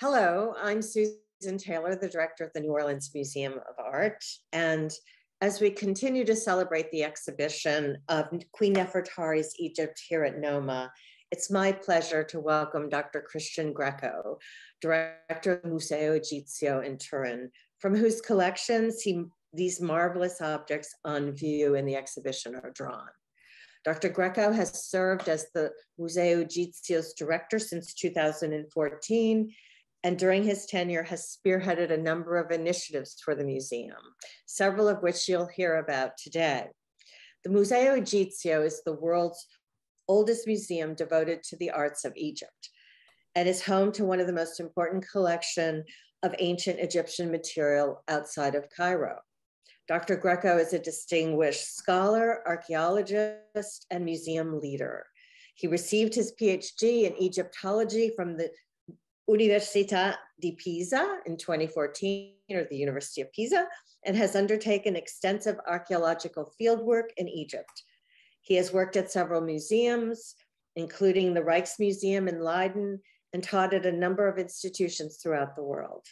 Hello, I'm Susan Taylor, the director of the New Orleans Museum of Art. And as we continue to celebrate the exhibition of Queen Nefertari's Egypt here at NOMA, it's my pleasure to welcome Dr. Christian Greco, director of Museo Egizio in Turin, from whose collections he, these marvelous objects on view in the exhibition are drawn. Dr. Greco has served as the Museo Egizio's director since 2014, and during his tenure has spearheaded a number of initiatives for the museum, several of which you'll hear about today. The Museo Egizio is the world's oldest museum devoted to the arts of Egypt and is home to one of the most important collection of ancient Egyptian material outside of Cairo. Dr. Greco is a distinguished scholar, archaeologist, and museum leader. He received his PhD in Egyptology from the Università di Pisa in 2014, or the University of Pisa, and has undertaken extensive archaeological fieldwork in Egypt. He has worked at several museums, including the Rijksmuseum in Leiden, and taught at a number of institutions throughout the world.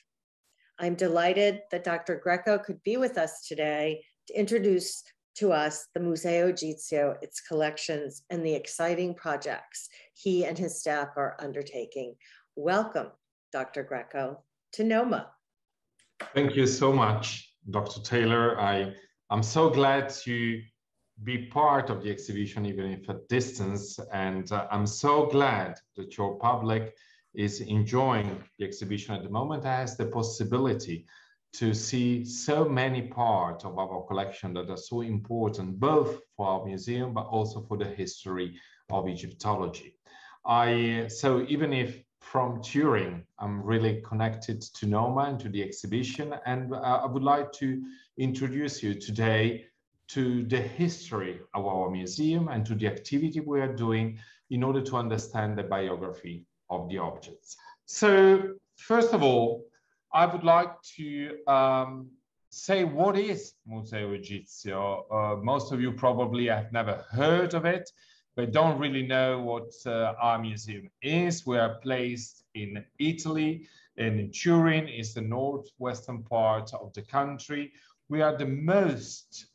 I'm delighted that Dr. Greco could be with us today to introduce to us the Museo Egizio, its collections, and the exciting projects he and his staff are undertaking. Welcome, Dr. Greco, to NOMA. Thank you so much, Dr. Taylor. I, I'm so glad to be part of the exhibition, even if at distance. And uh, I'm so glad that your public is enjoying the exhibition at the moment has the possibility to see so many parts of our collection that are so important, both for our museum, but also for the history of Egyptology. I, so even if from Turin. I'm really connected to NOMA and to the exhibition, and uh, I would like to introduce you today to the history of our museum and to the activity we are doing in order to understand the biography of the objects. So first of all, I would like to um, say what is Museo Egizio. Uh, most of you probably have never heard of it, but don't really know what uh, our museum is. We are placed in Italy, and in Turin is the northwestern part of the country. We are the most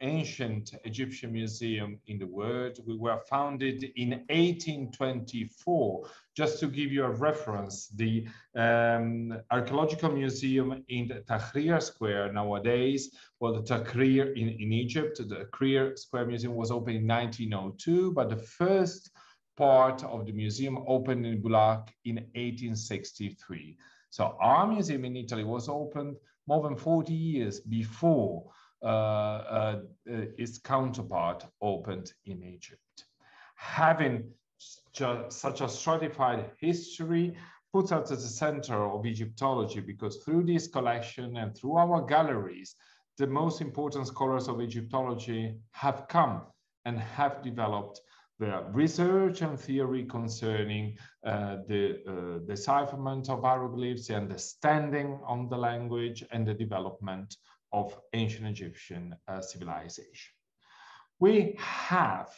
ancient Egyptian museum in the world. We were founded in 1824. Just to give you a reference, the um, archaeological museum in the Tahrir Square nowadays, well, the Tahrir in, in Egypt, the Tahrir Square Museum was opened in 1902, but the first part of the museum opened in Bulak in 1863. So our museum in Italy was opened more than 40 years before its counterpart opened in Egypt. Having such a stratified history puts us at the center of Egyptology because through this collection and through our galleries, the most important scholars of Egyptology have come and have developed their research and theory concerning uh, the uh, decipherment of hieroglyphs, the understanding on the language, and the development of ancient Egyptian uh, civilization. We have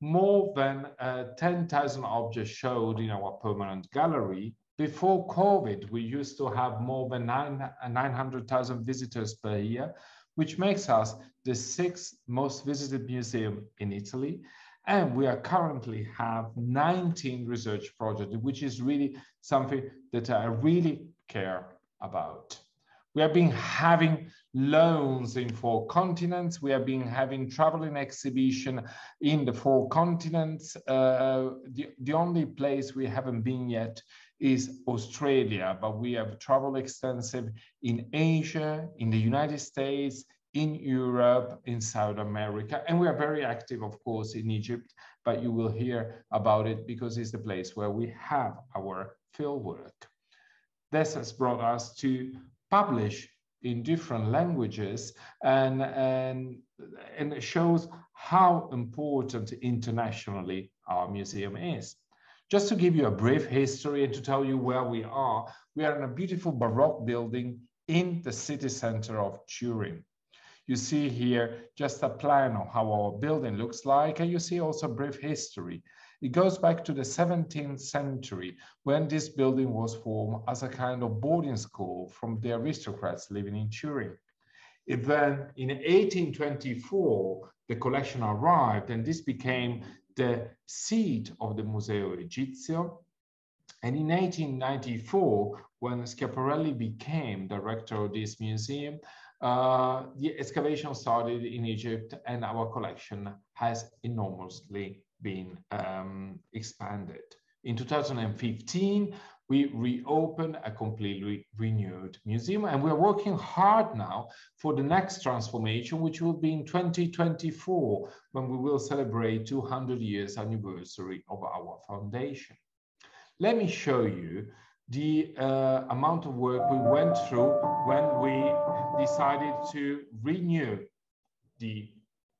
more than uh, 10,000 objects showed in our permanent gallery. Before COVID, we used to have more than 900,000 visitors per year, which makes us the sixth most visited museum in Italy. And we are currently have 19 research projects, which is really something that I really care about. We have been having loans in four continents. We have been having traveling exhibition in the four continents. Uh, the, the only place we haven't been yet is Australia, but we have traveled extensive in Asia, in the United States, in Europe, in South America, and we are very active, of course, in Egypt, but you will hear about it because it's the place where we have our field work. This has brought us to publish in different languages and, and, and it shows how important internationally our museum is. Just to give you a brief history and to tell you where we are, we are in a beautiful Baroque building in the city center of Turin. You see here just a plan of how our building looks like, and you see also a brief history. It goes back to the 17th century when this building was formed as a kind of boarding school from the aristocrats living in Turin. It then in 1824, the collection arrived and this became the seat of the Museo Egizio. And in 1894, when Schiaparelli became director of this museum, uh, the excavation started in Egypt and our collection has enormously been um, expanded. In 2015, we reopened a completely renewed museum and we're working hard now for the next transformation, which will be in 2024, when we will celebrate 200 years anniversary of our foundation. Let me show you the uh, amount of work we went through when we decided to renew the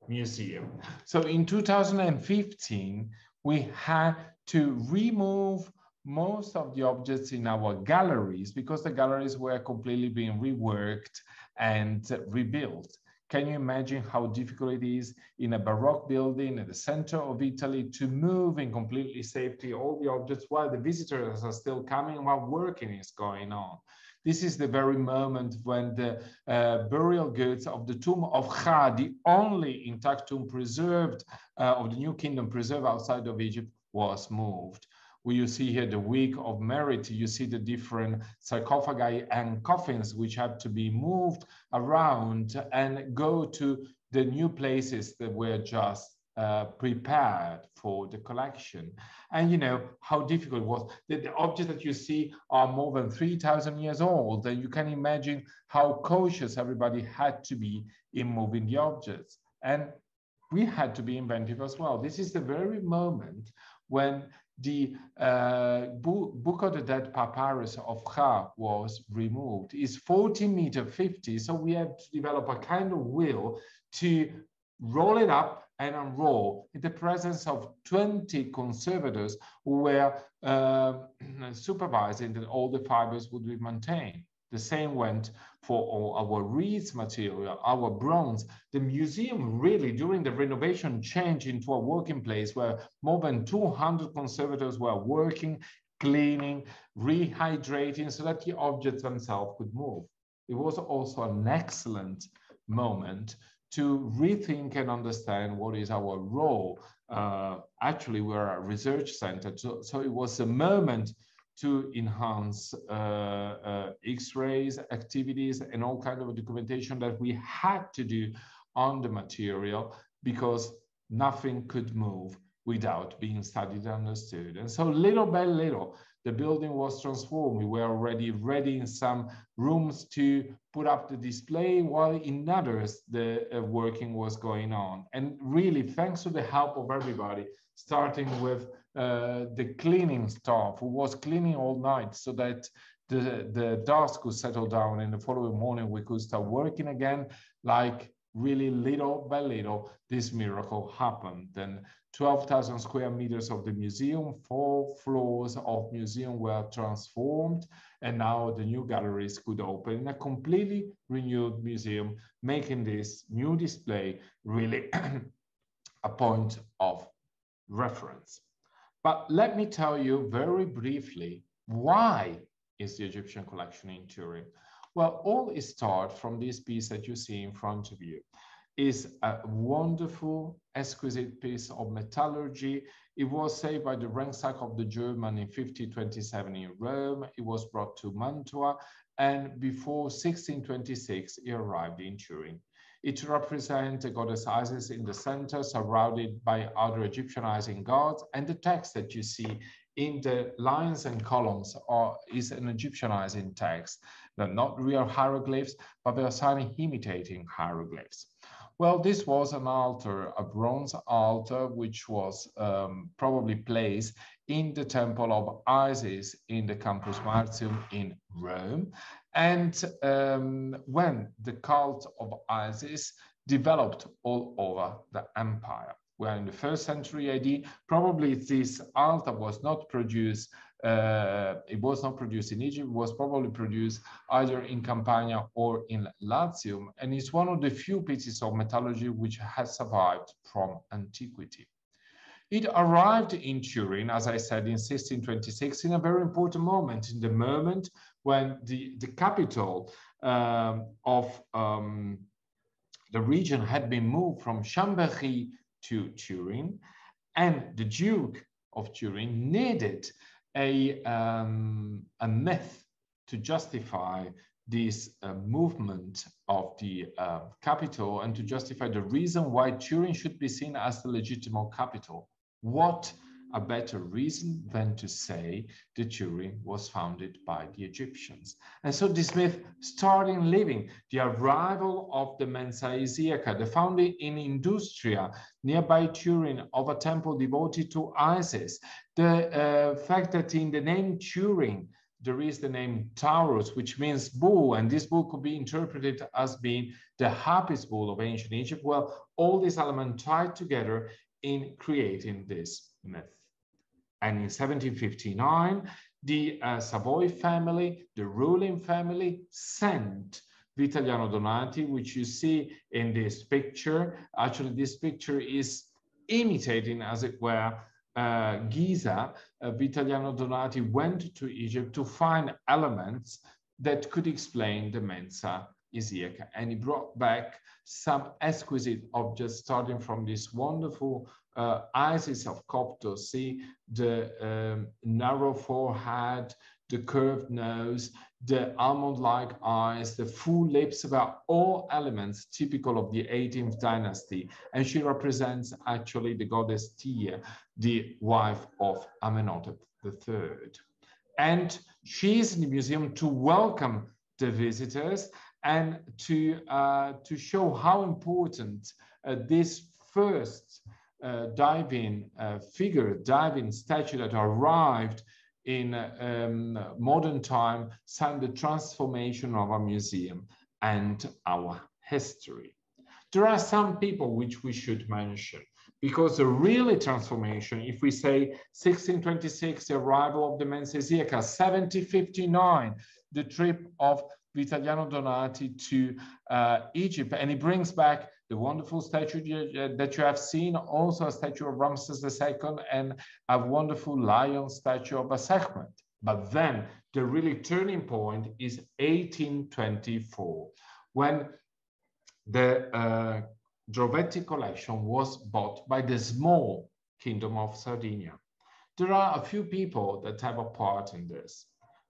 museum. So in 2015, we had to remove most of the objects in our galleries because the galleries were completely being reworked and rebuilt. Can you imagine how difficult it is in a Baroque building at the center of Italy to move in completely safety all the objects while the visitors are still coming while working is going on? This is the very moment when the uh, burial goods of the tomb of Kha, the only intact tomb preserved uh, of the New Kingdom preserved outside of Egypt, was moved. Where you see here the week of merit, you see the different sarcophagi and coffins which have to be moved around and go to the new places that were just uh, prepared for the collection. And you know how difficult it was. The, the objects that you see are more than 3,000 years old. And you can imagine how cautious everybody had to be in moving the objects. And we had to be inventive as well. This is the very moment when the uh, Book of the Dead papyrus of Kha was removed. It's 14 meter 50, so we had to develop a kind of will to roll it up and unroll in the presence of 20 conservators who were uh, supervising that all the fibers would be maintained. The same went for all our reeds material, our bronze. The museum really, during the renovation, changed into a working place where more than 200 conservators were working, cleaning, rehydrating so that the objects themselves could move. It was also an excellent moment to rethink and understand what is our role. Uh, actually, we're a research center, so, so it was a moment to enhance uh, uh, X-rays activities and all kind of documentation that we had to do on the material because nothing could move without being studied and understood. And so little by little, the building was transformed. We were already ready in some rooms to put up the display, while in others, the uh, working was going on. And really, thanks to the help of everybody, starting with uh, the cleaning staff who was cleaning all night so that the, the dust could settle down and the following morning we could start working again like really little by little this miracle happened then 12,000 square meters of the museum four floors of museum were transformed and now the new galleries could open in a completely renewed museum making this new display really a point of reference but let me tell you very briefly, why is the Egyptian collection in Turin? Well, all is start from this piece that you see in front of you is a wonderful, exquisite piece of metallurgy. It was saved by the ransack of the German in 1527 in Rome. It was brought to Mantua, and before 1626, it arrived in Turin. It represents the goddess Isis in the center, surrounded by other Egyptianizing gods. And the text that you see in the lines and columns are, is an Egyptianizing text. They're not real hieroglyphs, but they are signing imitating hieroglyphs. Well, this was an altar, a bronze altar, which was um, probably placed in the temple of Isis in the Campus Martius in Rome. And um, when the cult of Isis developed all over the empire. Where in the first century AD, probably this altar was not produced, uh, it was not produced in Egypt, it was probably produced either in Campania or in Latium, and it's one of the few pieces of metallurgy which has survived from antiquity. It arrived in Turin, as I said, in 1626, in a very important moment, in the moment when the, the capital um, of um, the region had been moved from Chambéry to Turin, and the Duke of Turin needed a, um, a myth to justify this uh, movement of the uh, capital and to justify the reason why Turin should be seen as the legitimate capital. What a better reason than to say the Turin was founded by the Egyptians. And so this myth started living. The arrival of the Mensa Isiaca, the founding in Industria, nearby Turin, of a temple devoted to Isis, the uh, fact that in the name Turin, there is the name Taurus, which means bull, and this bull could be interpreted as being the Apis bull of ancient Egypt. Well, all these elements tied together in creating this myth. And in 1759, the uh, Savoy family, the ruling family, sent Vitaliano Donati, which you see in this picture. Actually, this picture is imitating, as it were, uh, Giza. Uh, Vitaliano Donati went to Egypt to find elements that could explain the Mensa Isiaca. And he brought back some exquisite objects, starting from this wonderful uh, Isis of Coptos. See the um, narrow forehead, the curved nose, the almond-like eyes, the full lips, about all elements typical of the 18th dynasty. And she represents actually the goddess Tia, the wife of Amenhotep III. And she is in the museum to welcome the visitors and to, uh, to show how important uh, this first diving uh, figure, diving statue that arrived in um, modern time signed the transformation of our museum and our history. There are some people which we should mention because the really transformation, if we say 1626, the arrival of the Mensa Isiaca, 1759, the trip of Vitaliano Donati to uh, Egypt, and he brings back the wonderful statue that you have seen, also a statue of Ramses II and a wonderful lion statue of Sekhmet. But then the really turning point is 1824, when the uh, Drovetti collection was bought by the small kingdom of Sardinia. There are a few people that have a part in this.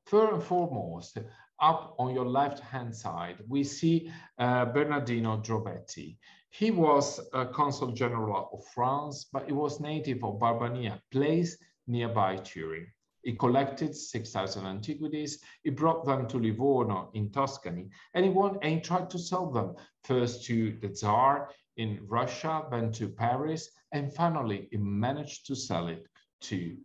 First and foremost, up on your left-hand side, we see uh, Bernardino Drovetti. He was a consul general of France, but he was native of Barbania, place nearby Turin. He collected 6,000 antiquities. He brought them to Livorno in Tuscany, and he, won, and he tried to sell them first to the Tsar in Russia, then to Paris, and finally he managed to sell it to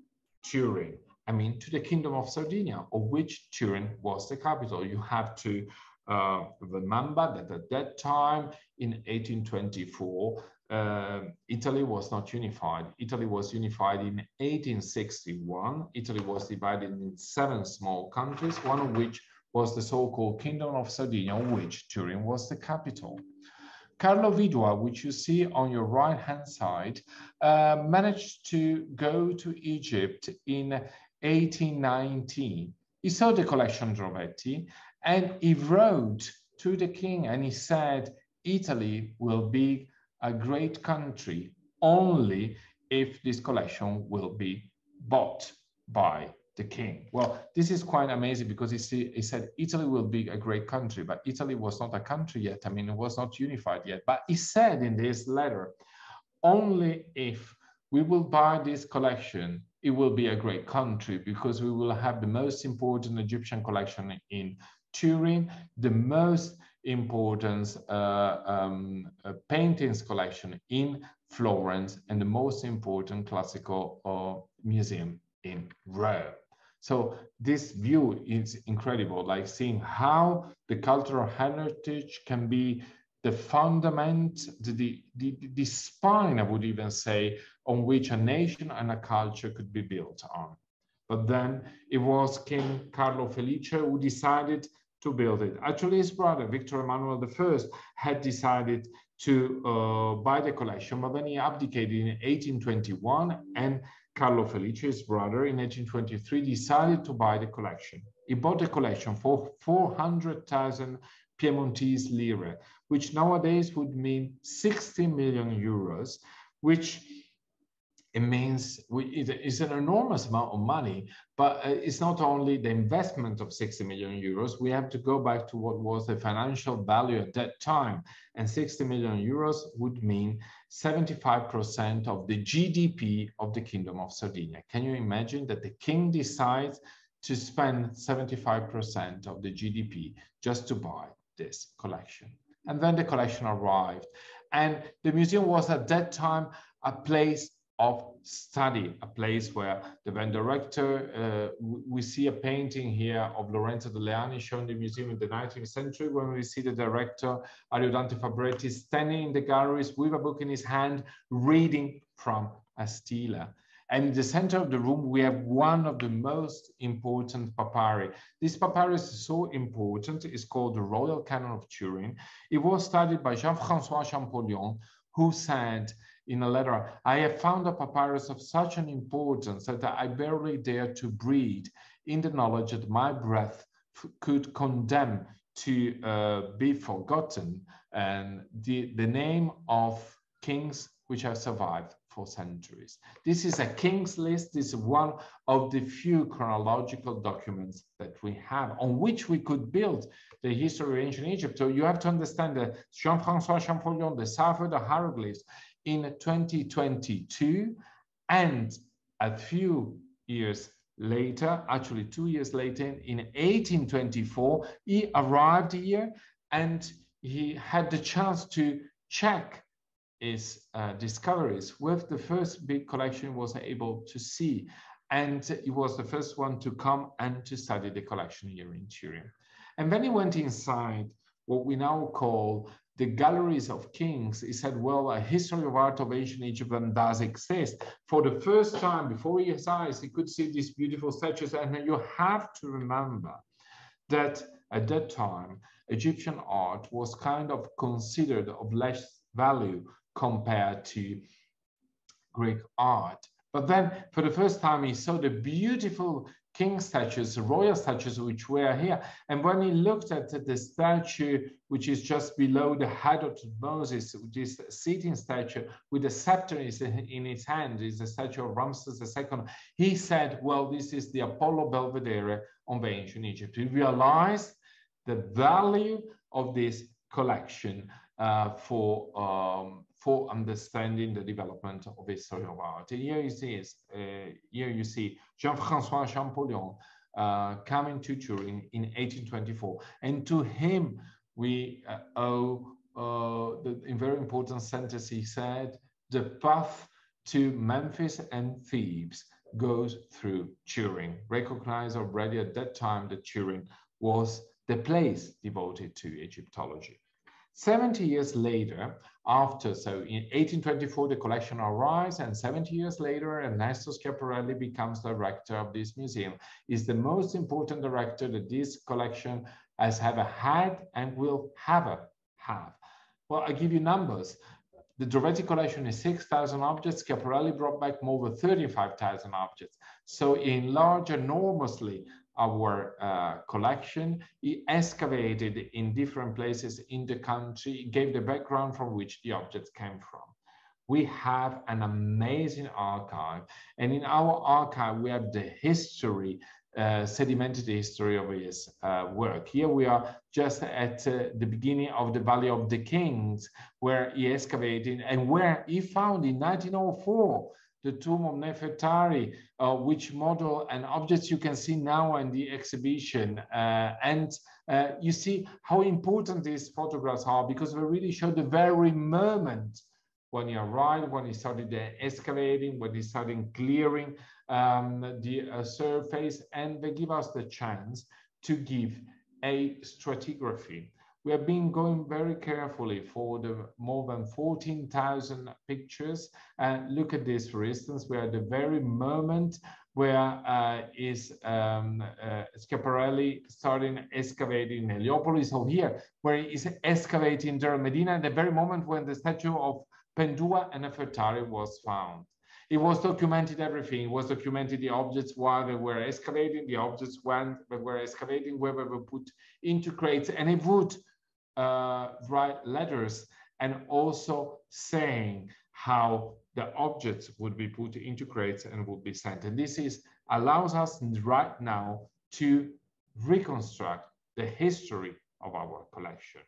Turin. I mean, to the Kingdom of Sardinia, of which Turin was the capital. You have to uh, remember that at that time, in 1824, uh, Italy was not unified. Italy was unified in 1861. Italy was divided in seven small countries, one of which was the so-called Kingdom of Sardinia, of which Turin was the capital. Carlo Vidua, which you see on your right-hand side, uh, managed to go to Egypt in 1819. He saw the collection Drovetti and he wrote to the king and he said, Italy will be a great country only if this collection will be bought by the king. Well, this is quite amazing because he, he said Italy will be a great country, but Italy was not a country yet. I mean, it was not unified yet. But he said in this letter, only if we will buy this collection, it will be a great country because we will have the most important Egyptian collection in Turin, the most important uh, um, uh, paintings collection in Florence, and the most important classical uh, museum in Rome. So this view is incredible, like seeing how the cultural heritage can be the fundament, the, the, the, spine, I would even say, on which a nation and a culture could be built on. But then it was King Carlo Felice who decided to build it. Actually, his brother, Victor Emmanuel I, had decided to uh, buy the collection, but then he abdicated in 1821 and Carlo Felice, his brother, in 1823 decided to buy the collection. He bought the collection for 400,000 Piemontese lire, which nowadays would mean 60 million euros, which it means we, it is an enormous amount of money, but uh, it's not only the investment of 60 million euros. We have to go back to what was the financial value at that time. And 60 million euros would mean 75% of the GDP of the Kingdom of Sardinia. Can you imagine that the king decides to spend 75% of the GDP just to buy this collection? And then the collection arrived. And the museum was at that time a place of study, a place where the then director, uh, we see a painting here of Lorenzo Delleani shown in the museum in the 19th century, when we see the director, Ariodante Fabretti, standing in the galleries with a book in his hand, reading from a stela. And in the center of the room, we have one of the most important papyri. This papyrus is so important, it's called the Royal Canon of Turin. It was studied by Jean-François Champollion, who said in a letter, I have found a papyrus of such an importance that I barely dare to breathe in the knowledge that my breath could condemn to uh, be forgotten and the, the name of kings which have survived for centuries. This is a king's list. This is one of the few chronological documents that we have on which we could build the history of ancient Egypt. So you have to understand that Jean-François Champollion deciphered the hieroglyphs in 2022 and a few years later, actually two years later, in 1824, he arrived here and he had the chance to check his uh, discoveries with the first big collection was able to see. And he was the first one to come and to study the collection here in Turin. And then he went inside what we now call the galleries of kings, he said, well, a history of art of ancient Egypt does exist. For the first time, before his eyes, he could see these beautiful statues. And you have to remember that at that time, Egyptian art was kind of considered of less value compared to Greek art. But then for the first time, he saw the beautiful king statues, royal statues, which were here. And when he looked at the statue, which is just below the head of Moses, which is a sitting statue with a scepter in his hand, is the statue of Ramses II, he said, well, this is the Apollo Belvedere of ancient Egypt. He realized the value of this collection uh, for um, for understanding the development of history of art. And here you see, uh, here you see Jean-François Champollion uh, coming to Turin in 1824. And to him, we uh, owe uh, the very important sentence he said, the path to Memphis and Thebes goes through Turin. Recognized already at that time that Turin was the place devoted to Egyptology. 70 years later, after, so in 1824, the collection arrives, and 70 years later, Ernesto Schiaparelli becomes director of this museum. Is the most important director that this collection has ever had and will ever have. Well, I give you numbers. The Drovetti collection is 6,000 objects. Schiaparelli brought back more than 35,000 objects. So enlarged enormously our uh, collection. He excavated in different places in the country, gave the background from which the objects came from. We have an amazing archive. And in our archive, we have the history, uh, sedimented history of his uh, work. Here we are just at uh, the beginning of the Valley of the Kings, where he excavated and where he found in 1904 the tomb of Nefertari, uh, which model and objects you can see now in the exhibition. Uh, and uh, you see how important these photographs are because they really show the very moment when he arrived, when he started excavating, when he started clearing um, the uh, surface, and they give us the chance to give a stratigraphy we have been going very carefully for the more than 14,000 pictures. And look at this, for instance, we are at the very moment where uh, is um, uh, Schiaparelli starting excavating Heliopolis, or here, where he is excavating Deir el-Medina at the very moment when the statue of Pendua and Nefertari was found. It was documented everything. It was documented the objects while they were excavating, the objects when they were excavating, where they were put into crates, and it would uh, write letters and also saying how the objects would be put into crates and would be sent. And this is allows us right now to reconstruct the history of our collection.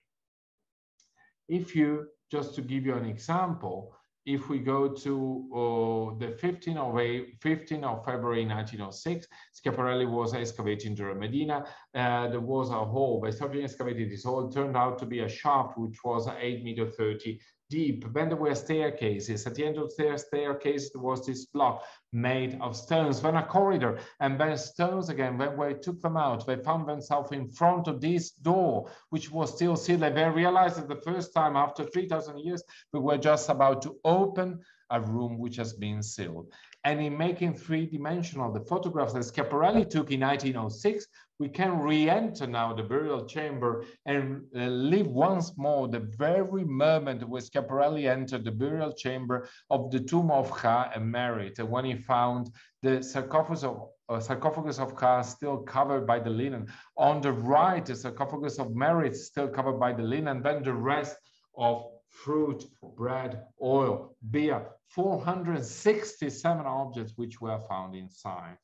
If you, just to give you an example, if we go to uh, the 15th of, a, 15 of February 1906, Schiaparelli was excavating Deir el-Medina. Uh, there was a hole. By starting excavating this hole, turned out to be a shaft which was 8 meter 30 deep. Then there were staircases. At the end of the staircase, there was this block made of stones, then a corridor, and then stones again. When we took them out, they found themselves in front of this door, which was still sealed. They realized that the first time after 3,000 years, we were just about to open a room which has been sealed. And in making three-dimensional, the photographs that Schiaparelli took in 1906, we can re-enter now the burial chamber and uh, live once more the very moment where Schiaparelli entered the burial chamber of the tomb of Kha and Merit, when he found the sarcophagus of, uh, sarcophagus of Kha still covered by the linen. On the right, the sarcophagus of Merit still covered by the linen, and then the rest of fruit, bread, oil, beer, 467 objects which were found inside.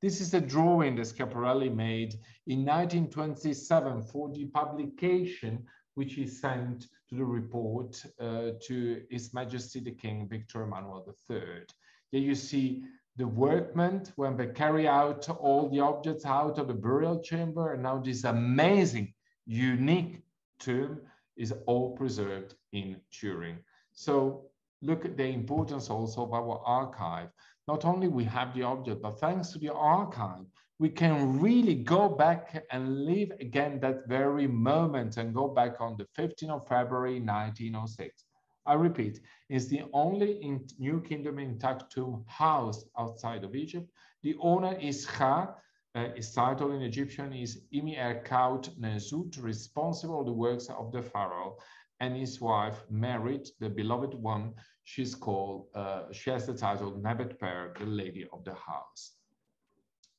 This is a drawing that Schiaparelli made in 1927 for the publication which he sent to the report uh, to His Majesty the King Victor Emmanuel III. Here you see the workmen when they carry out all the objects out of the burial chamber and now this amazing, unique tomb is all preserved in Turin. So look at the importance also of our archive not only we have the object, but thanks to the archive, we can really go back and live again that very moment and go back on the 15th of February 1906. I repeat, it's the only in New Kingdom intact tomb house outside of Egypt. The owner is Kha, uh, his title in Egyptian is Imi Erkaut Nezut, responsible for the works of the pharaoh, and his wife Merit the beloved one, she's called, uh, she has the title Per, the lady of the house.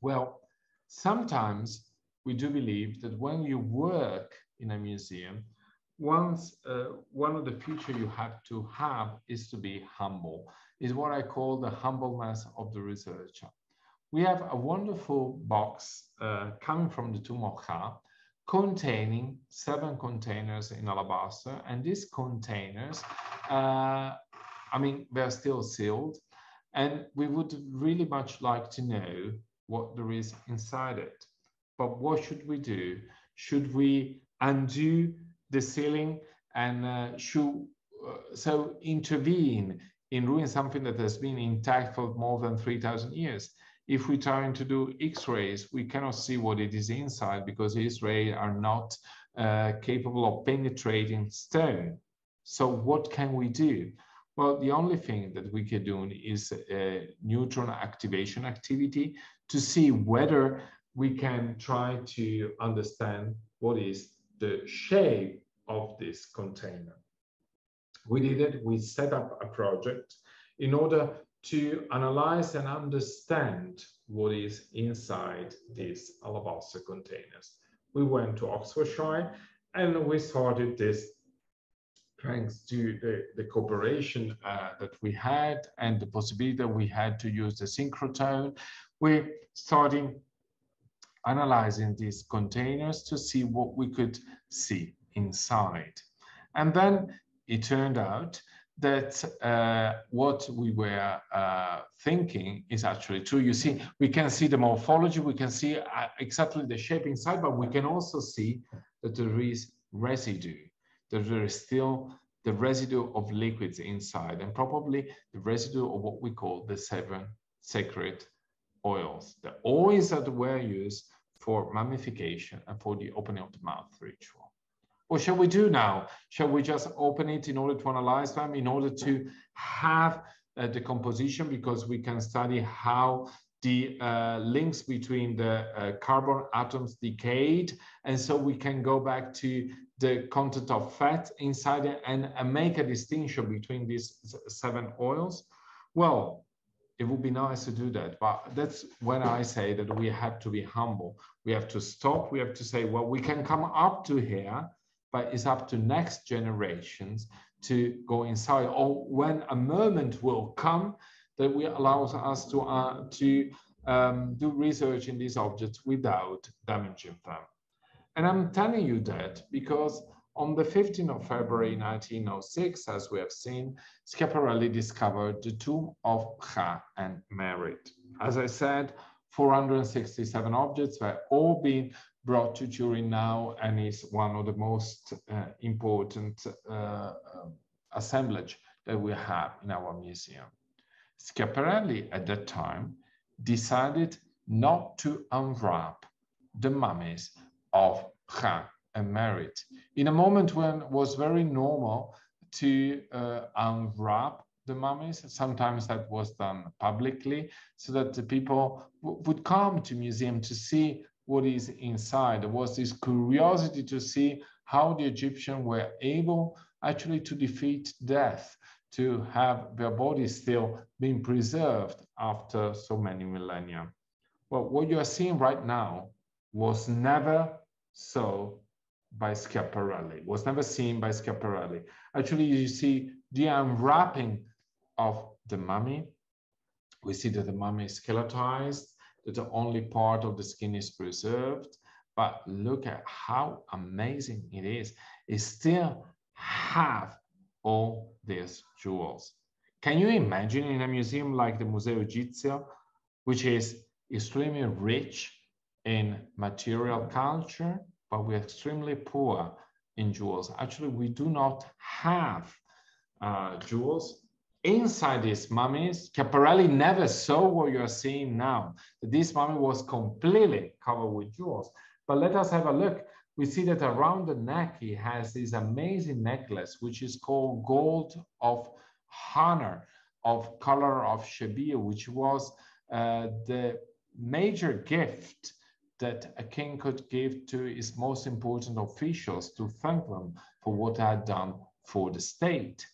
Well, sometimes we do believe that when you work in a museum, once uh, one of the features you have to have is to be humble, is what I call the humbleness of the researcher. We have a wonderful box uh, coming from the Kha containing seven containers in alabaster, and these containers uh, I mean, they're still sealed. And we would really much like to know what there is inside it. But what should we do? Should we undo the sealing and uh, should uh, so intervene in ruining something that has been intact for more than 3,000 years? If we try to do X-rays, we cannot see what it is inside because X-rays are not uh, capable of penetrating stone. So what can we do? Well, the only thing that we can do is a neutron activation activity to see whether we can try to understand what is the shape of this container. We did it, we set up a project in order to analyze and understand what is inside these alabaster containers. We went to Oxfordshire and we started this thanks to the, the cooperation uh, that we had and the possibility that we had to use the synchrotron, we're starting analyzing these containers to see what we could see inside. And then it turned out that uh, what we were uh, thinking is actually true. You see, we can see the morphology, we can see uh, exactly the shape inside, but we can also see that there is residue that there is still the residue of liquids inside and probably the residue of what we call the seven sacred oils. The oils that were used for mummification and for the opening of the mouth ritual. What shall we do now? Shall we just open it in order to analyze them, in order to have uh, the composition, because we can study how the uh, links between the uh, carbon atoms decayed. And so we can go back to the content of fat inside it and, and make a distinction between these seven oils. Well, it would be nice to do that. But that's when I say that we have to be humble. We have to stop. We have to say, well, we can come up to here, but it's up to next generations to go inside. Or when a moment will come that will allows us to, uh, to um, do research in these objects without damaging them. And I'm telling you that because on the 15th of February 1906, as we have seen, Schiaparelli discovered the tomb of Kha and Merit. As I said, 467 objects were all being brought to Turin now and is one of the most uh, important uh, assemblage that we have in our museum. Schiaparelli at that time decided not to unwrap the mummies of Kha and Merit. In a moment when it was very normal to uh, unwrap the mummies, sometimes that was done publicly so that the people would come to museum to see what is inside. There was this curiosity to see how the Egyptians were able actually to defeat death, to have their bodies still being preserved after so many millennia. Well, what you are seeing right now was never so by Schiaparelli, was never seen by Schiaparelli. Actually, you see the unwrapping of the mummy. We see that the mummy is skeletized, that the only part of the skin is preserved. But look at how amazing it is. It still have all these jewels. Can you imagine in a museum like the Museo Egizio, which is extremely rich in material culture, but we're extremely poor in jewels. Actually, we do not have uh, jewels. Inside these mummies, Schiaparelli never saw what you're seeing now. This mummy was completely covered with jewels. But let us have a look. We see that around the neck, he has this amazing necklace, which is called gold of honor, of color of Shebir, which was uh, the major gift that a king could give to his most important officials to thank them for what they had done for the state.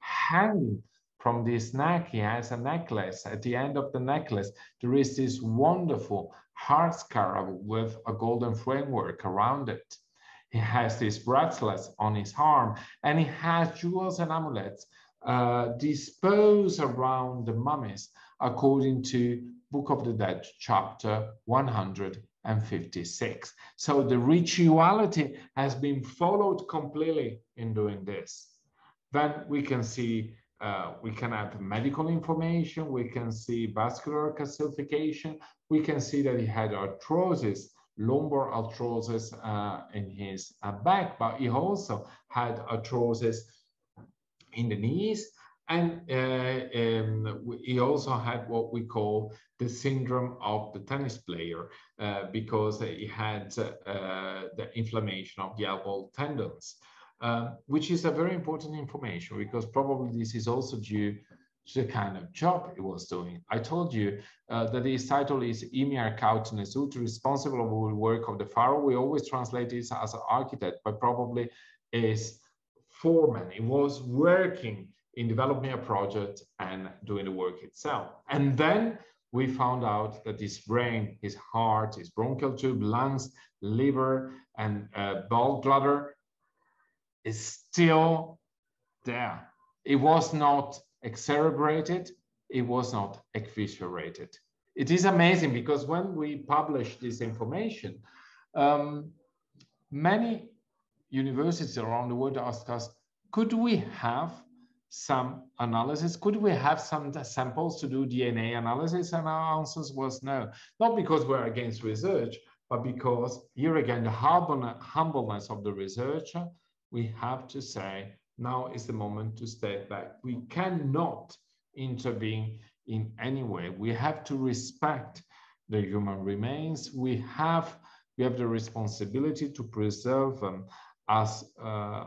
Hanging from this neck, he has a necklace. At the end of the necklace, there is this wonderful heart scarab with a golden framework around it. He has this bracelet on his arm, and he has jewels and amulets uh, disposed around the mummies according to Book of the Dead, chapter 156. So the rituality has been followed completely in doing this. Then we can see, uh, we can have medical information, we can see vascular calcification, we can see that he had arthrosis, lumbar arthrosis uh, in his uh, back, but he also had arthrosis in the knees and uh, um, he also had what we call the syndrome of the tennis player uh, because he had the inflammation of the elbow tendons, um, which is a very important information because probably this is also due to the kind of job he was doing. I told you uh, that his title is Emir Kautenesut, responsible for the work of the pharaoh. We always translate this as an architect, but probably is foreman. He was working in developing a project and doing the work itself. And then we found out that his brain, his heart, his bronchial tube, lungs, liver, and uh, gallbladder is still there. It was not excerebrated, it was not eviscerated. It is amazing because when we publish this information, um, many universities around the world ask us, could we have some analysis. Could we have some samples to do DNA analysis? And our answer was no, not because we're against research, but because here again, the humbleness of the researcher, we have to say, now is the moment to step back. We cannot intervene in any way. We have to respect the human remains. We have, we have the responsibility to preserve them as, uh,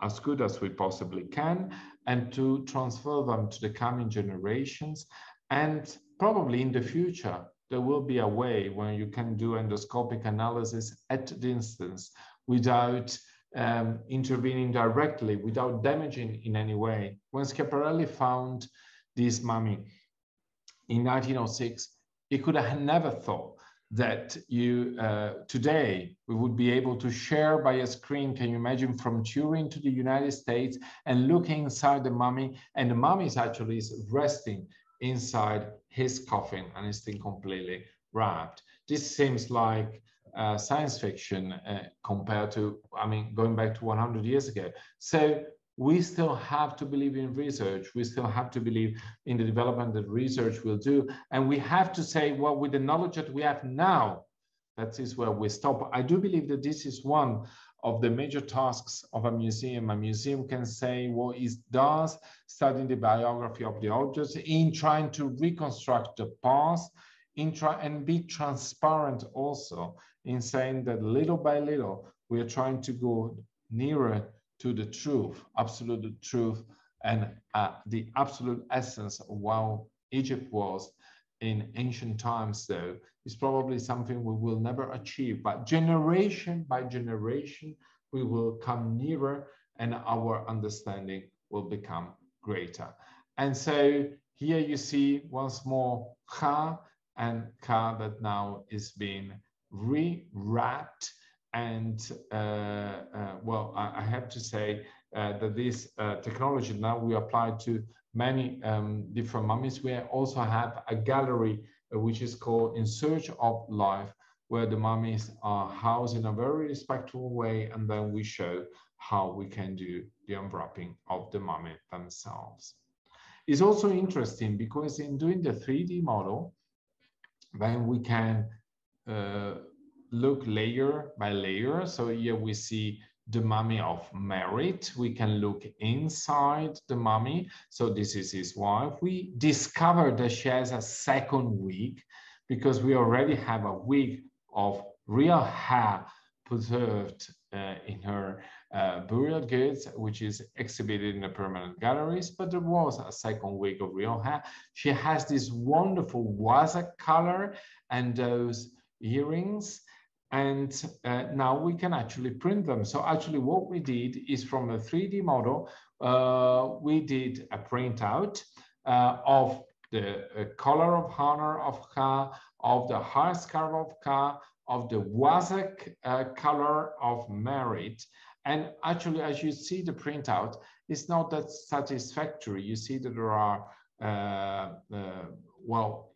as good as we possibly can and to transfer them to the coming generations and probably in the future, there will be a way when you can do endoscopic analysis at the instance without um, intervening directly, without damaging in any way. When Schiaparelli found this mummy in 1906, he could have never thought that you uh, today we would be able to share by a screen can you imagine from turin to the united states and looking inside the mummy and the mummy is actually resting inside his coffin and is still completely wrapped this seems like uh, science fiction uh, compared to i mean going back to 100 years ago so we still have to believe in research. We still have to believe in the development that research will do. And we have to say, well, with the knowledge that we have now, that is where we stop. I do believe that this is one of the major tasks of a museum. A museum can say what it does, studying the biography of the objects, in trying to reconstruct the past, in try and be transparent also in saying that little by little, we are trying to go nearer to the truth, absolute truth, and uh, the absolute essence of how Egypt was in ancient times, though, is probably something we will never achieve. But generation by generation, we will come nearer and our understanding will become greater. And so here you see once more Kha and Kha that now is being rewrapped and uh, uh, well, I, I, have to say uh, that this technology now we apply to many um, different mummies. We also have a gallery which is called In Search of Life, where the mummies are housed in a very respectful way, and then we show how we can do the unwrapping of the mummy themselves. It's also interesting because in doing the 3D model, then we can uh, look layer by layer. So here we see the mummy of Merit. We can look inside the mummy. So this is his wife. We discover that she has a second wig because we already have a wig of real hair preserved uh, in her uh, burial goods, which is exhibited in the permanent galleries, but there was a second wig of real hair. She has this wonderful wesekh color and those earrings and uh, now we can actually print them. So actually what we did is from a 3D model, uh, we did a printout uh, of the uh, color of honor of Kha, of the hair scarf of Kha, of the wesekh uh, color of Merit. And actually, as you see the printout, it's not that satisfactory. You see that there are, uh, well,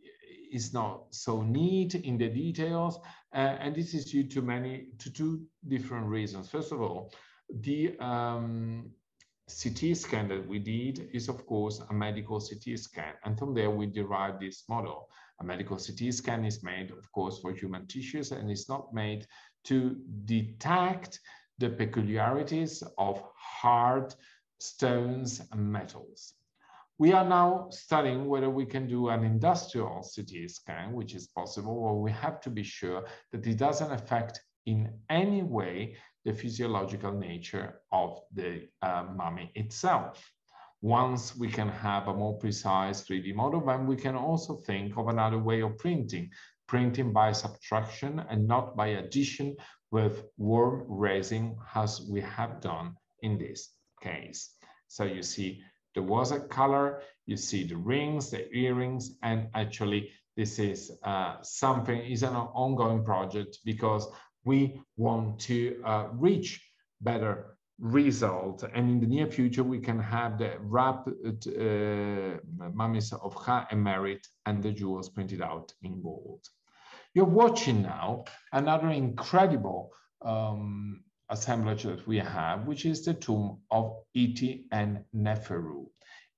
it's not so neat in the details. Uh, and this is due to many, to two different reasons. First of all, the um, CT scan that we did is, of course, a medical CT scan. And from there, we derive this model. A medical CT scan is made, of course, for human tissues and it's not made to detect the peculiarities of hard stones and metals. We are now studying whether we can do an industrial CT scan, which is possible, or we have to be sure that it doesn't affect in any way the physiological nature of the uh, mummy itself. Once we can have a more precise 3D model, then we can also think of another way of printing, printing by subtraction and not by addition with warm raising as we have done in this case. So you see was a color, you see the rings, the earrings, and actually this is uh, something, is an ongoing project because we want to uh, reach better result. And in the near future, we can have the wrapped uh, mummies of Kha and Merit and the jewels printed out in gold. You're watching now another incredible um, assemblage that we have, which is the tomb of Iti and Neferu.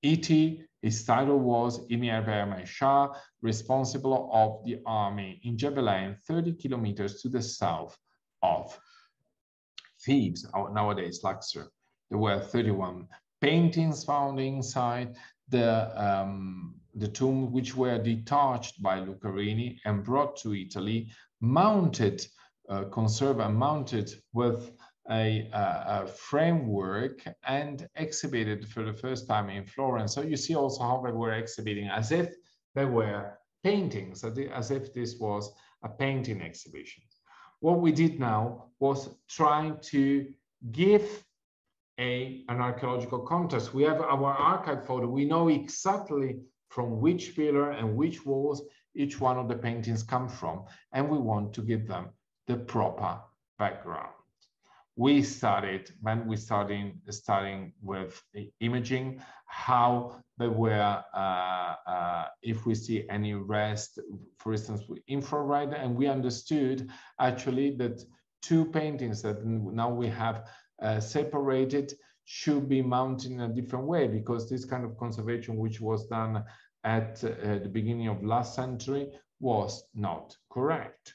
Iti, his title was Emir Behrman Shah, responsible of the army in Gebelein 30 kilometers to the south of Thebes, nowadays Luxor. There were 31 paintings found inside the, um, the tomb, which were detached by Lucarini and brought to Italy, mounted uh, conserved and mounted with a, a, framework and exhibited for the first time in Florence. So you see also how they were exhibiting as if they were paintings as if this was a painting exhibition. What we did now was trying to give a, an archaeological context. We have our archive photo. We know exactly from which pillar and which walls each one of the paintings come from, and we want to give them the proper background. We started when we started studying with imaging, how they were, uh, uh, if we see any rest, for instance, with infrared, and we understood actually that two paintings that now we have uh, separated should be mounted in a different way because this kind of conservation which was done at uh, the beginning of last century was not correct.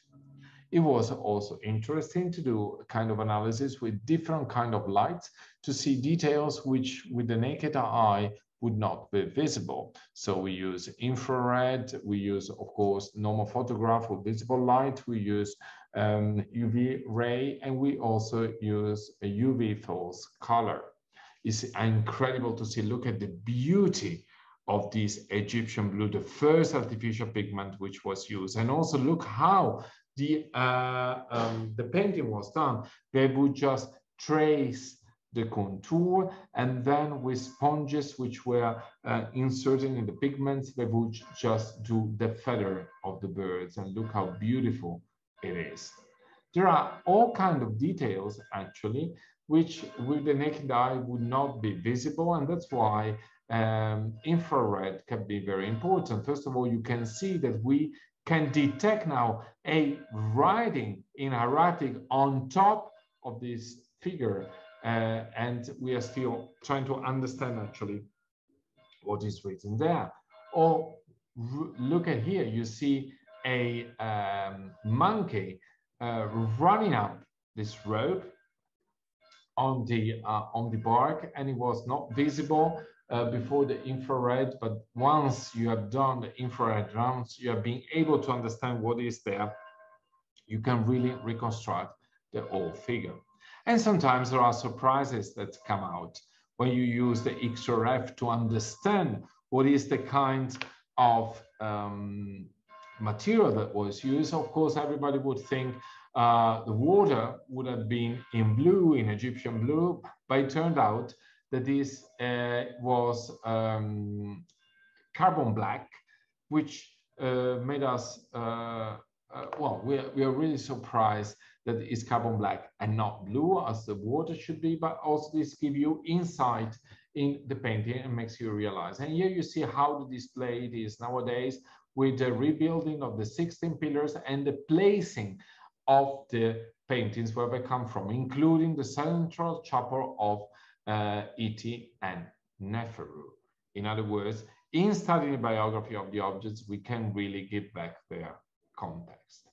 It was also interesting to do a kind of analysis with different kind of lights to see details which with the naked eye would not be visible. So we use infrared, we use, of course, normal photograph with visible light, we use um, UV ray, and we also use a UV false color. It's incredible to see, look at the beauty of this Egyptian blue, the first artificial pigment which was used. And also look how the, uh, um, the painting was done. They would just trace the contour and then with sponges which were uh, inserted in the pigments, they would just do the feather of the birds and look how beautiful it is. There are all kind of details actually, which with the naked eye would not be visible. And that's why um, infrared can be very important. First of all, you can see that we can detect now a writing in hieratic on top of this figure. Uh, and we are still trying to understand actually what is written there. Or look at here, you see a um, monkey uh, running up this rope on the uh, on the bark and it was not visible uh, before the infrared but once you have done the infrared rounds you have been able to understand what is there you can really reconstruct the whole figure. And sometimes there are surprises that come out when you use the XRF to understand what is the kind of um, material that was used, of course, everybody would think uh, the water would have been in blue, in Egyptian blue, but it turned out that this uh, was um, carbon black, which uh, made us, uh, well, we are, we are really surprised that it's carbon black and not blue as the water should be, but also this give you insight in the painting and makes you realize. And here you see how the display is nowadays with the rebuilding of the 16 pillars and the placing of the paintings where they come from, including the central chapel of uh, and Neferu. In other words, in studying the biography of the objects, we can really give back their context.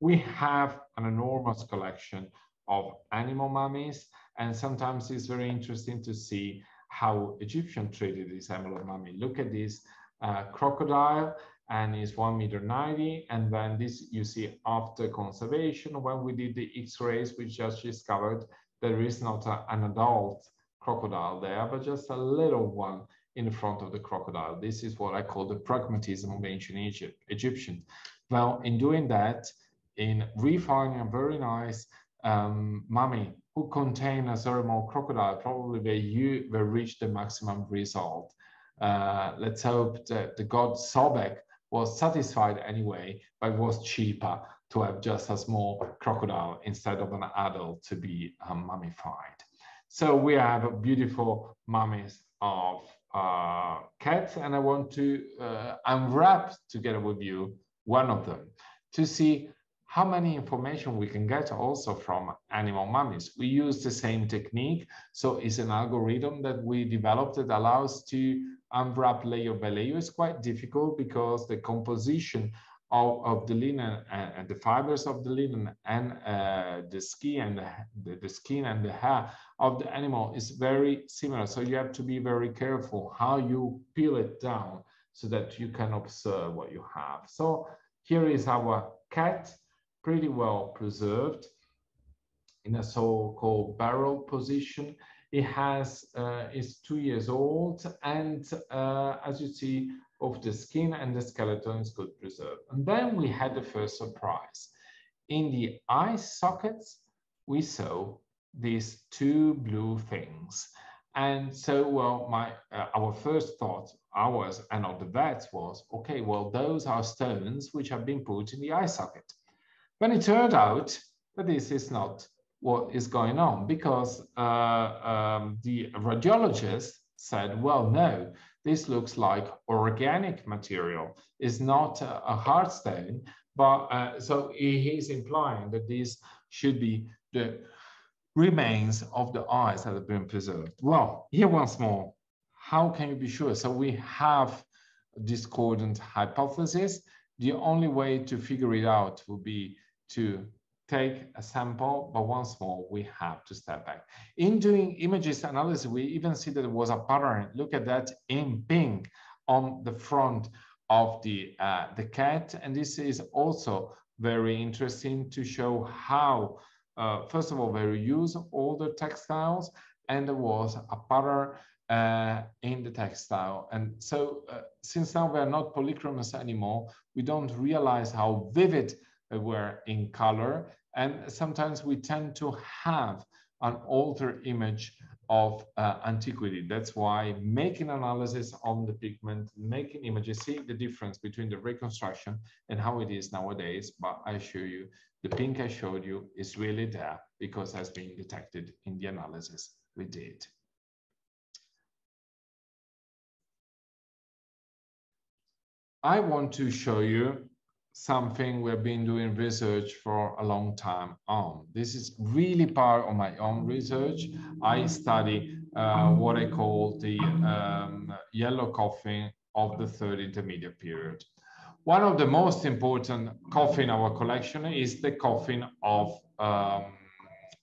We have an enormous collection of animal mummies, and sometimes it's very interesting to see how Egyptian treated this animal mummy. Look at this uh, crocodile and is 1 meter 90 and then this you see after conservation when we did the x-rays we just discovered there is not a, an adult crocodile there but just a little one in front of the crocodile. This is what i call the pragmatism of ancient egypt egyptians well in doing that in refining a very nice um, mummy who contain a ceremonial crocodile probably they, you, they reach the maximum result. Uh, let's hope that the god Sobek was satisfied anyway, but was cheaper to have just a small crocodile instead of an adult to be um, mummified. So we have beautiful mummies of uh, cats, and I want to uh, unwrap together with you one of them to see how many information we can get also from animal mummies. We use the same technique. So it's an algorithm that we developed that allows to unwrap layer by layer. It's quite difficult because the composition of, the linen and, and, the fibers of the linen and uh, the skin and the, the, skin and the hair of the animal is very similar. So you have to be very careful how you peel it down so that you can observe what you have. So here is our cat pretty well preserved in a so-called barrel position. It has uh, is two years old, and uh, as you see, of the skin and the skeleton is good preserved. And then we had the first surprise. In the eye sockets, we saw these two blue things. And so, well, my uh, our first thought, ours and of the vets was, okay, well, those are stones which have been put in the eye socket. When it turned out that this is not what is going on because uh, um, the radiologist said, well, no, this looks like organic material. It's not a, a hard stone, but uh, so he's implying that these should be the remains of the eyes that have been preserved. Well, here once more, how can you be sure? So we have discordant hypothesis. The only way to figure it out would be to take a sample, but once more, we have to step back. In doing images analysis, we even see that there was a pattern. Look at that in pink on the front of the, uh, the cat. And this is also very interesting to show how, uh, first of all, they reuse older textiles and there was a pattern uh, in the textile. And so uh, since now we're not polychromous anymore, we don't realize how vivid they were in color and sometimes we tend to have an altered image of uh, antiquity. That's why making analysis on the pigment, making images, seeing the difference between the reconstruction and how it is nowadays. But I assure you, the pink I showed you is really there because has been detected in the analysis we did. I want to show you something we've been doing research for a long time on. This is really part of my own research. I study uh, what I call the um, yellow coffin of the third intermediate period. One of the most important coffin in our collection is the coffin of um,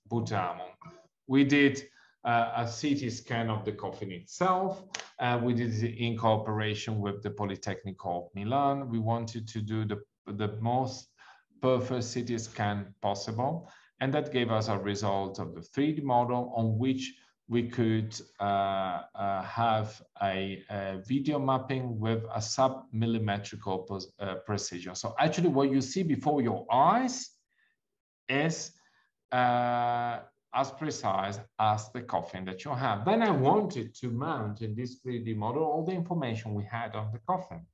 Butehamon. We did uh, a CT scan of the coffin itself. Uh, we did it in cooperation with the Polytechnic of Milan. We wanted to do the the most perfect CT scan possible. And that gave us a result of the 3D model on which we could uh, uh, have a, a, video mapping with a sub-millimetrical uh, precision. So actually what you see before your eyes is uh, as precise as the coffin that you have. Then I wanted to mount in this 3D model all the information we had on the coffin.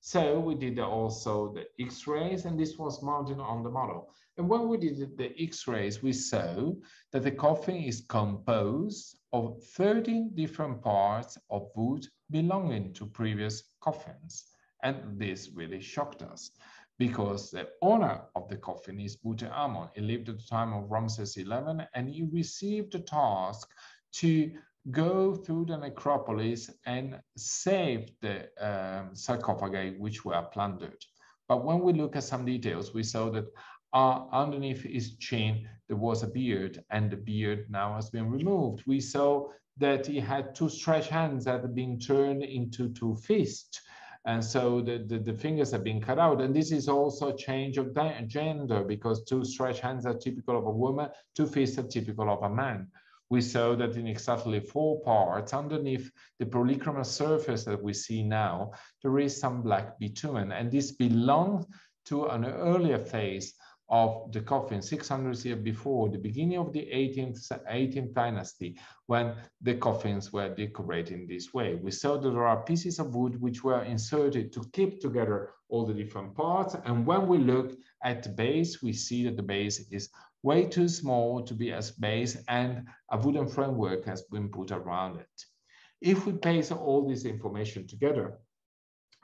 So we did also the X-rays and this was mounted on the model. And when we did the X-rays, we saw that the coffin is composed of 13 different parts of wood belonging to previous coffins. And this really shocked us because the owner of the coffin is Butehamon. He lived at the time of Ramses XI and he received the task to go through the necropolis and save the um, sarcophagi which were plundered. But when we look at some details, we saw that uh, underneath his chin, there was a beard and the beard now has been removed. We saw that he had two stretched hands that had been turned into two fists. And so the, the, the, fingers have been cut out. And this is also a change of gender because two stretched hands are typical of a woman, two fists are typical of a man we saw that in exactly four parts underneath the polychromous surface that we see now, there is some black bitumen, and this belongs to an earlier phase of the coffin 600 years before the beginning of the 18th, 18th dynasty when the coffins were decorated in this way. We saw that there are pieces of wood which were inserted to keep together all the different parts. And when we look at the base, we see that the base is way too small to be a base and a wooden framework has been put around it. If we paste all this information together,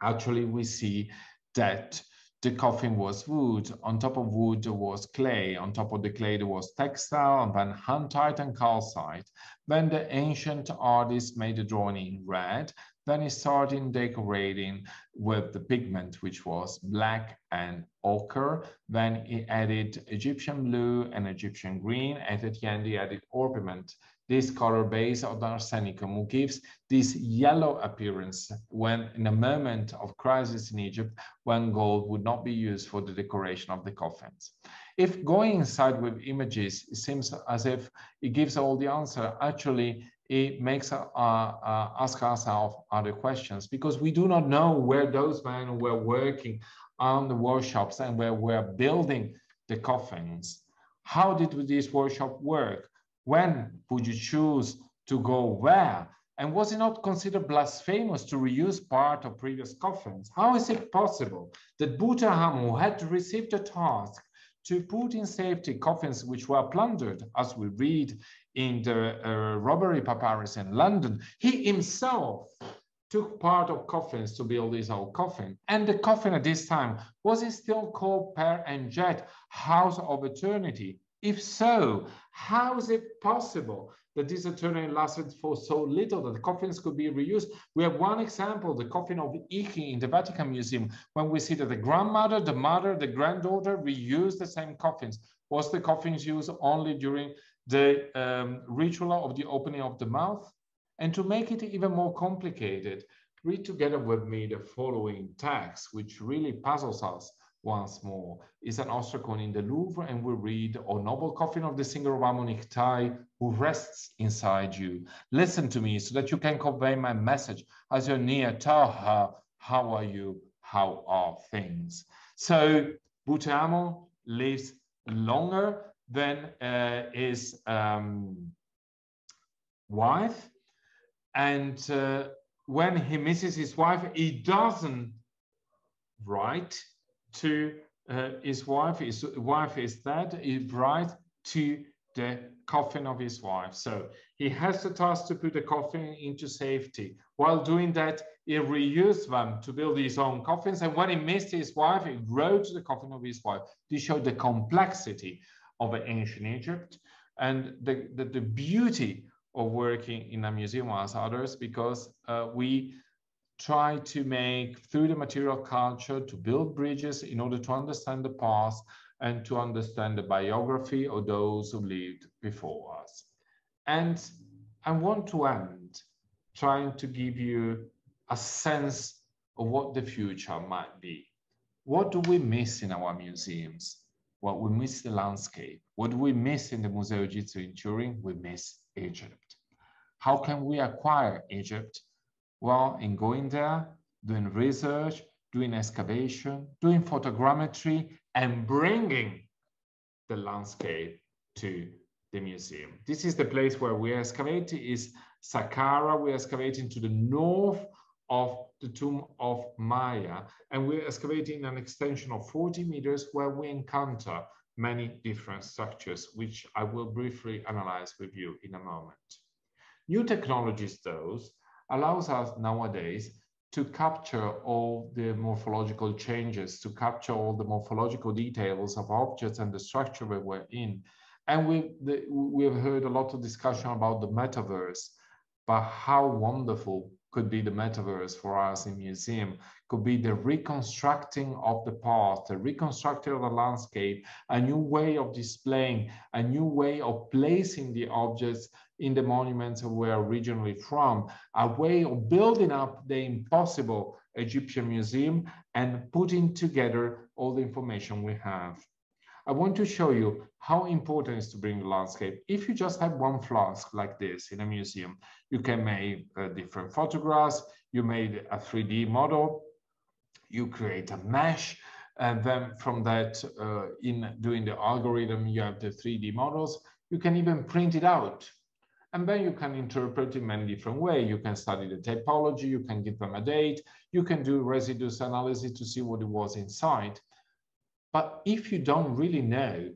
actually we see that the coffin was wood. On top of wood, there was clay. On top of the clay, there was textile, and then huntite and calcite. Then the ancient artist made the drawing in red. Then he started decorating with the pigment, which was black and ochre. Then he added Egyptian blue and Egyptian green. And at the end, he added orpiment, this color base of the arsenicum, gives this yellow appearance when in a moment of crisis in Egypt, when gold would not be used for the decoration of the coffins. If going inside with images, it seems as if it gives all the answer. Actually, it makes uh, uh, ask ourselves other questions because we do not know where those men were working on the workshops and where we're building the coffins. How did this workshop work? When would you choose to go where? And was it not considered blasphemous to reuse part of previous coffins? How is it possible that Butehamon had to receive the task to put in safety coffins which were plundered, as we read in the uh, robbery papyrus in London? He himself took part of coffins to build his own coffin. And the coffin at this time, was it still called Père Enjed, House of Eternity? If so, how is it possible that this eternity lasted for so little that the coffins could be reused? We have one example, the coffin of Iki in the Vatican Museum, when we see that the grandmother, the mother, the granddaughter reused the same coffins. Was the coffins used only during the um, ritual of the opening of the mouth? And to make it even more complicated, read together with me the following text, which really puzzles us once more. Is an ostracon in the Louvre, and we read, O noble coffin of the singer of tie, who rests inside you. Listen to me so that you can convey my message as you're near. Tell her, how are you? How are things? So Butehamon lives longer than uh, his um, wife, and uh, when he misses his wife, he doesn't write to uh, his wife. His wife is dead. He writes to the coffin of his wife. So he has the task to put the coffin into safety. While doing that, he reused them to build his own coffins. And when he missed his wife, he wrote to the coffin of his wife to show the complexity of ancient Egypt and the, the, the beauty of working in a museum as others because uh, we try to make through the material culture to build bridges in order to understand the past and to understand the biography of those who lived before us. And I want to end trying to give you a sense of what the future might be. What do we miss in our museums? Well, we miss the landscape. What do we miss in the Museo Egizio in Turin? We miss Egypt. How can we acquire Egypt? Well, in going there, doing research, doing excavation, doing photogrammetry, and bringing the landscape to the museum. This is the place where we excavate is Saqqara. We're excavating to the north of the tomb of Maya, and we're excavating an extension of 40 meters where we encounter many different structures, which I will briefly analyze with you in a moment. New technologies, those, allows us nowadays to capture all the morphological changes, to capture all the morphological details of objects and the structure we were in. And we, we have heard a lot of discussion about the metaverse, but how wonderful could be the metaverse for us in museum, could be the reconstructing of the past, the reconstructing of the landscape, a new way of displaying, a new way of placing the objects in the monuments we're originally from, a way of building up the impossible Egyptian museum and putting together all the information we have. I want to show you how important it is to bring the landscape. If you just have one flask like this in a museum, you can make uh, different photographs, you made a 3D model, you create a mesh, and then from that, uh, in doing the algorithm, you have the 3D models. You can even print it out and then you can interpret it in many different ways. You can study the typology, you can give them a date, you can do residues analysis to see what it was inside. But if you don't really know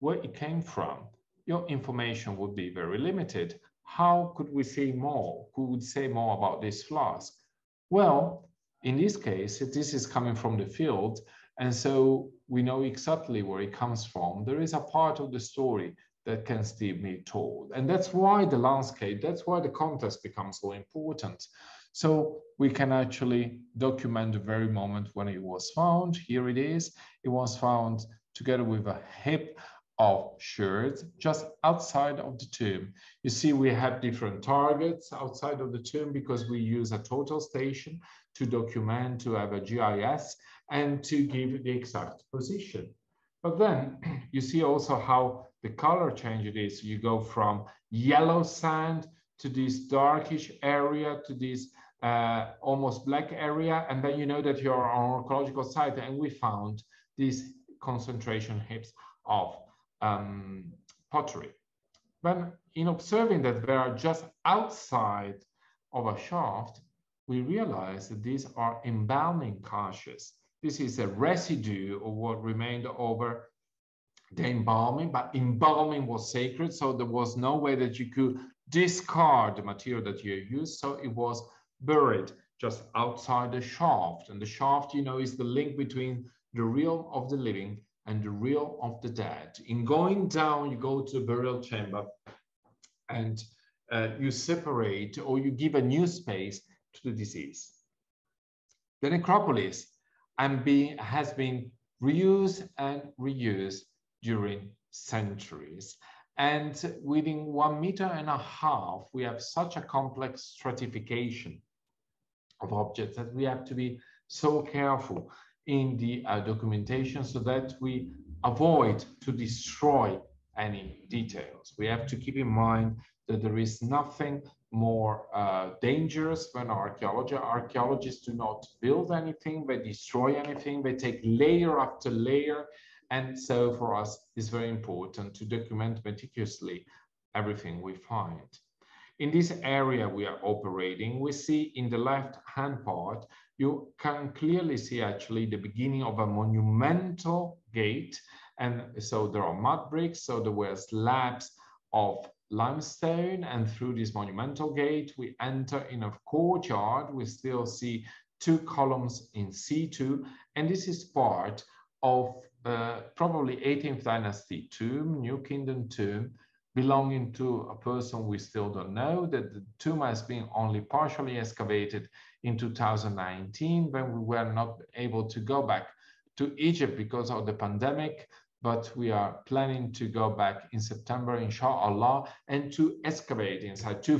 where it came from, your information would be very limited. How could we say more? Who would say more about this flask? Well, in this case, this is coming from the field, and so we know exactly where it comes from. There is a part of the story that can still be told. And that's why the landscape, that's why the context becomes so important. So we can actually document the very moment when it was found. Here it is. It was found together with a heap of shirts just outside of the tomb. You see, we have different targets outside of the tomb because we use a total station to document, to have a GIS, and to give the exact position. But then you see also how the color change it is. You go from yellow sand to this darkish area, to this uh, almost black area, and then you know that you're on archaeological site, and we found these concentration heaps of um, pottery. When in observing that they are just outside of a shaft, we realize that these are embalming caches. This is a residue of what remained over the embalming, but embalming was sacred, so there was no way that you could discard the material that you used, so it was buried just outside the shaft. And the shaft, you know, is the link between the realm of the living and the realm of the dead. In going down, you go to the burial chamber and uh, you separate or you give a new space to the disease. The necropolis and be, has been reused and reused during centuries. And within one meter and a half, we have such a complex stratification of objects that we have to be so careful in the uh, documentation so that we avoid to destroy any details. We have to keep in mind that there is nothing more uh, dangerous when archaeology. Archaeologists do not build anything, they destroy anything, they take layer after layer. And so for us, it's very important to document meticulously everything we find. In this area we are operating, we see in the left-hand part, you can clearly see actually the beginning of a monumental gate. And so there are mud bricks, so there were slabs of limestone and through this monumental gate we enter in a courtyard. We still see two columns in situ and this is part of uh, probably 18th dynasty tomb new kingdom tomb belonging to a person we still don't know that the tomb has been only partially excavated in 2019 when we were not able to go back to Egypt because of the pandemic but we are planning to go back in September, inshallah, and to excavate inside, to,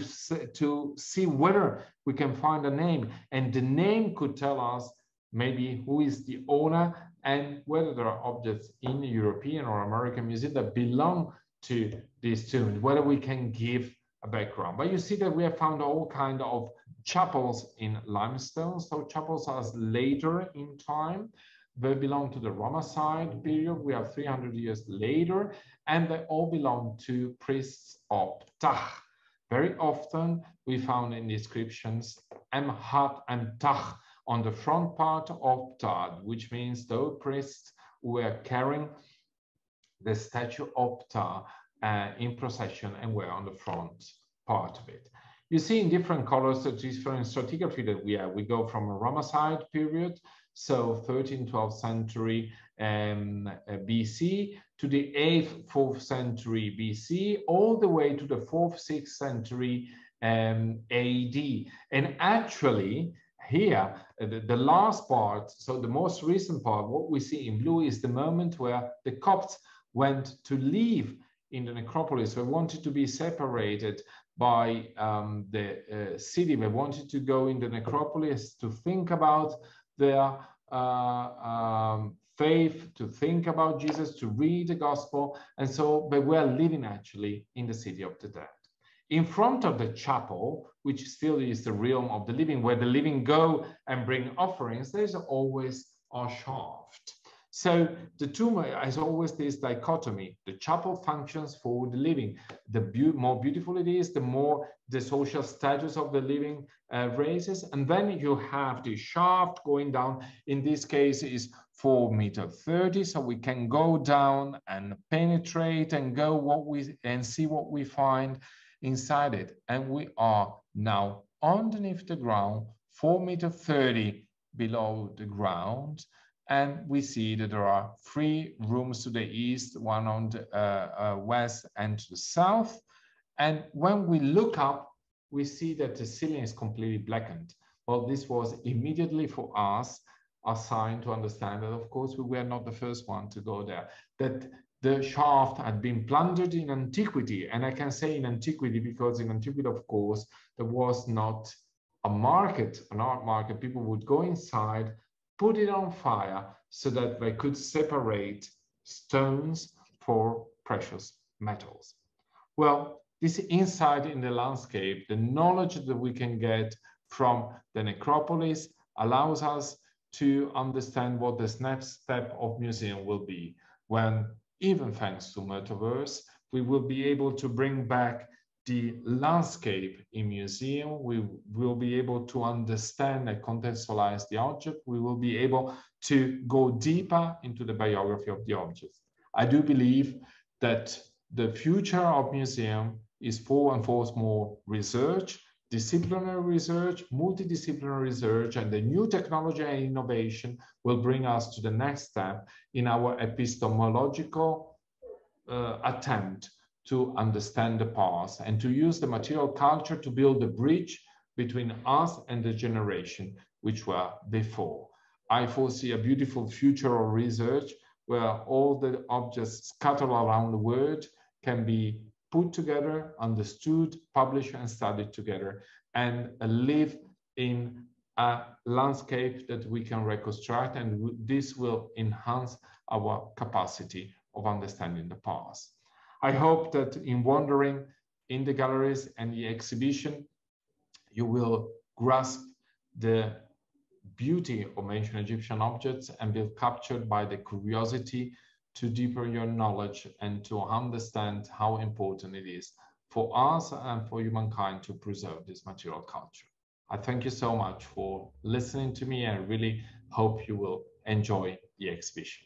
to see whether we can find a name. And the name could tell us maybe who is the owner and whether there are objects in European or American museum that belong to these tombs, whether we can give a background. But you see that we have found all kind of chapels in limestone. So chapels are later in time. They belong to the Ramesside period. We are 300 years later, and they all belong to priests of Ptah. Very often we found in descriptions Emhat and Tach on the front part of Ptah, which means those priests were carrying the statue of Ptah uh, in procession and were on the front part of it. You see in different colors the different stratigraphy that we have. We go from a Ramesside period so 13th, 12th century um, BC to the 8th, 4th century BC, all the way to the 4th, 6th century um, AD. And actually, here, uh, the, the, last part, so the most recent part, what we see in blue is the moment where the Copts went to leave in the necropolis. They wanted to be separated by um, the uh, city. They wanted to go in the necropolis to think about their uh, um, faith, to think about Jesus, to read the gospel. And so they were living actually in the city of the dead. In front of the chapel, which still is the realm of the living, where the living go and bring offerings, there's always a shaft. So the tomb has always this dichotomy. The chapel functions for the living. The be more beautiful it is, the more the social status of the living uh, raises. And then you have the shaft going down. In this case is 4 meter 30. So we can go down and penetrate and go what we and see what we find inside it. And we are now underneath the ground, 4 meter 30 below the ground and we see that there are three rooms to the east, one on the uh, uh, west and to the south. And when we look up, we see that the ceiling is completely blackened. Well, this was immediately for us a sign to understand that, of course, we were not the first one to go there, that the shaft had been plundered in antiquity. And I can say in antiquity because in antiquity, of course, there was not a market, an art market. People would go inside, put it on fire so that they could separate stones for precious metals. Well, this insight in the landscape, the knowledge that we can get from the necropolis allows us to understand what this next step of museum will be when even thanks to metaverse we will be able to bring back the landscape in museum we will be able to understand and contextualize the object. We will be able to go deeper into the biography of the object. I do believe that the future of museum is for and for more research disciplinary research, multidisciplinary research, and the new technology and innovation will bring us to the next step in our epistemological uh, attempt to understand the past and to use the material culture to build a bridge between us and the generation which were before. I foresee a beautiful future of research where all the objects scattered around the world can be put together, understood, published, and studied together, and live in a landscape that we can reconstruct, and this will enhance our capacity of understanding the past. I hope that in wandering in the galleries and the exhibition, you will grasp the beauty of ancient Egyptian objects and be captured by the curiosity to deepen your knowledge and to understand how important it is for us and for humankind to preserve this material culture. I thank you so much for listening to me and really hope you will enjoy the exhibition.